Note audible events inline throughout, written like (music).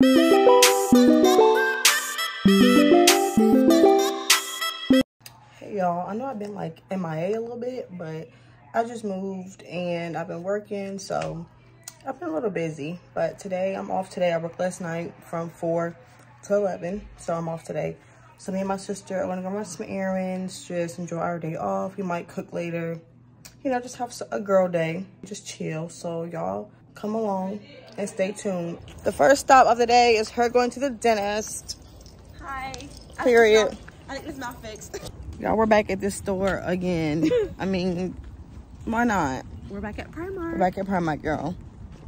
Hey y'all, I know I've been like MIA a little bit, but I just moved and I've been working, so I've been a little busy. But today, I'm off today. I worked last night from 4 to 11, so I'm off today. So me and my sister are gonna go run some errands, just enjoy our day off. We might cook later, you know, just have a girl day, just chill. So y'all come along and stay tuned. The first stop of the day is her going to the dentist. Hi. Period. I think it's not fixed. (laughs) Y'all, we're back at this store again. I mean, why not? We're back at Primark. We're back at Primark, girl.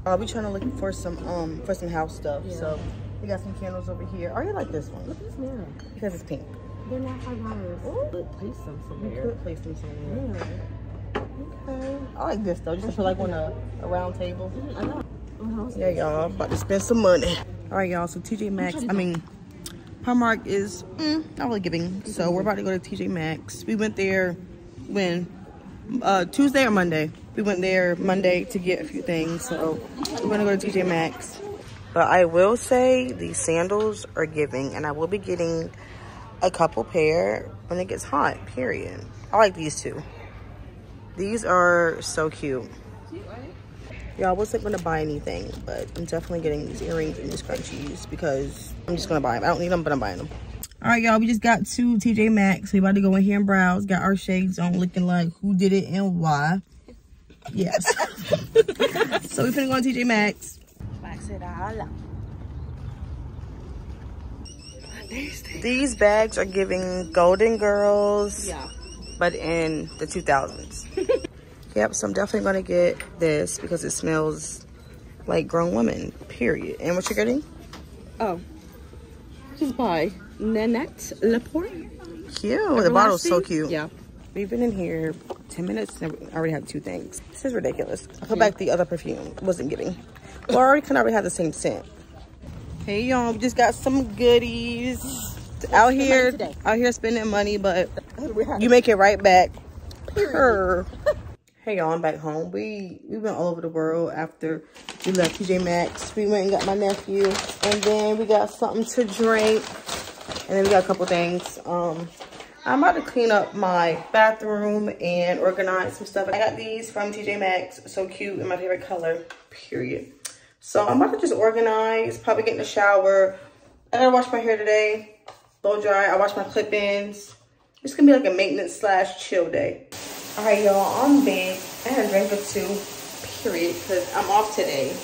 I'll be trying to look for some um for some house stuff. Yeah. So we got some candles over here. Are you like this one? Look at this mirror. Because it's pink. They're not five dollars. Oh, could place them somewhere. You could place them somewhere. Yeah. Okay. I like this though. Just feel like on a, a round table. Mm -hmm. I know. Yeah, y'all. About to spend some money. All right, y'all. So TJ Maxx. I mean. Primark is mm, not really giving. So we're about to go to TJ Maxx. We went there when uh, Tuesday or Monday. We went there Monday to get a few things. So we're gonna go to TJ Maxx. But I will say these sandals are giving and I will be getting a couple pair when it gets hot, period. I like these two. These are so cute. Yeah, I wasn't gonna buy anything, but I'm definitely getting these earrings and these scrunchies because I'm just gonna buy them. I don't need them, but I'm buying them. All right, y'all, we just got to TJ Maxx. We about to go in here and browse. Got our shades on, looking like who did it and why. Yes. (laughs) so we're finna go on TJ Maxx. These bags are giving Golden Girls, yeah. But in the 2000s. (laughs) Yep, so I'm definitely gonna get this because it smells like grown women, period. And what you're getting? Oh, just by Nanette Lepore. Cute, the bottle's so cute. Yeah. We've been in here 10 minutes and I already have two things. This is ridiculous. I put yeah. back the other perfume, wasn't giving. Well, I already kind of already have the same scent. Hey y'all, we just got some goodies. Out here, out here spending money, but you make it right back. Period. (laughs) Hey y'all, I'm back home. We we went all over the world after we left TJ Maxx. We went and got my nephew, and then we got something to drink, and then we got a couple things. Um, I'm about to clean up my bathroom and organize some stuff. I got these from TJ Maxx, so cute in my favorite color. Period. So I'm about to just organize. Probably get in the shower. I gotta wash my hair today. Blow dry. I wash my clip-ins. It's gonna be like a maintenance slash chill day. All right, y'all, I'm back. I had a drink or two, period, because I'm off today.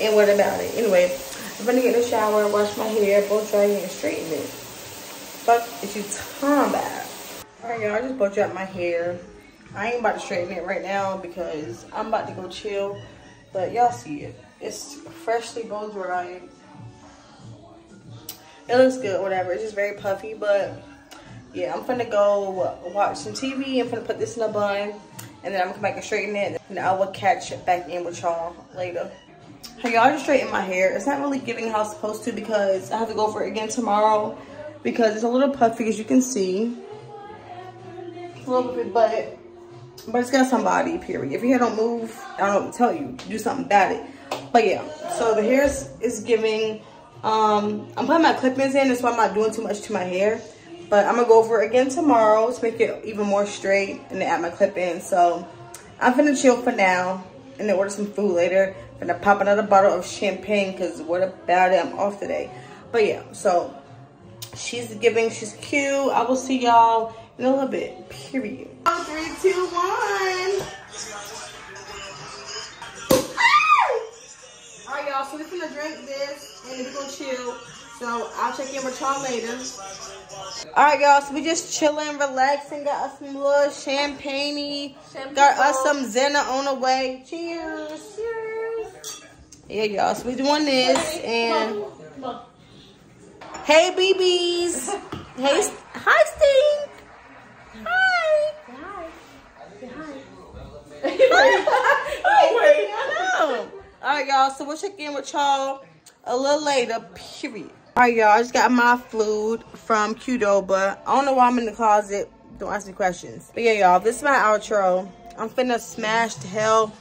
And what about it? Anyway, I'm gonna get in the shower, wash my hair, blow dry and straighten it. Fuck is you talking about? All right, y'all, I just blow dry my hair. I ain't about to straighten it right now because I'm about to go chill. But y'all see it. It's freshly blow dried. It looks good, whatever. It's just very puffy, but yeah, I'm gonna go watch some TV. I'm gonna put this in a bun, and then I'm gonna come back and straighten it. And I will catch back in with y'all later. Hey, y'all just straighten my hair. It's not really giving how it's supposed to because I have to go for it again tomorrow because it's a little puffy, as you can see. A little bit, but but it's got some body. Period. If your hair don't move, I don't tell you. Do something about it. But yeah, so the hair is, is giving. Um, I'm putting my clip-ins in. That's why I'm not doing too much to my hair. But I'm gonna go over it again tomorrow to make it even more straight and then add my clip in. So I'm gonna chill for now and then order some food later. I'm gonna pop another bottle of champagne because what about it? I'm off today. But yeah, so she's giving, she's cute. I will see y'all in a little bit, period. Three, two, one. So we're gonna drink this and we're gonna chill. So I'll check in with y'all later. All right, y'all. So we just chilling, relaxing. Got us some little champagne. Got us some Zena on the way. Cheers. Cheers. Yeah, y'all. So we doing this and. Hey, BBs. (laughs) hey, hi, Steve. Hi. Hi. Hi. hi. All right, y'all. So we'll check in with y'all a little later. Period. All right, y'all. I just got my food from Qdoba. I don't know why I'm in the closet. Don't ask me questions. But yeah, y'all, this is my outro. I'm finna smash the hell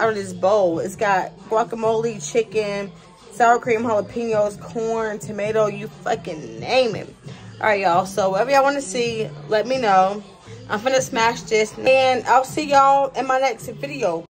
out of this bowl. It's got guacamole, chicken, sour cream, jalapenos, corn, tomato, you fucking name it. All right, y'all. So whatever y'all want to see, let me know. I'm finna smash this. And I'll see y'all in my next video.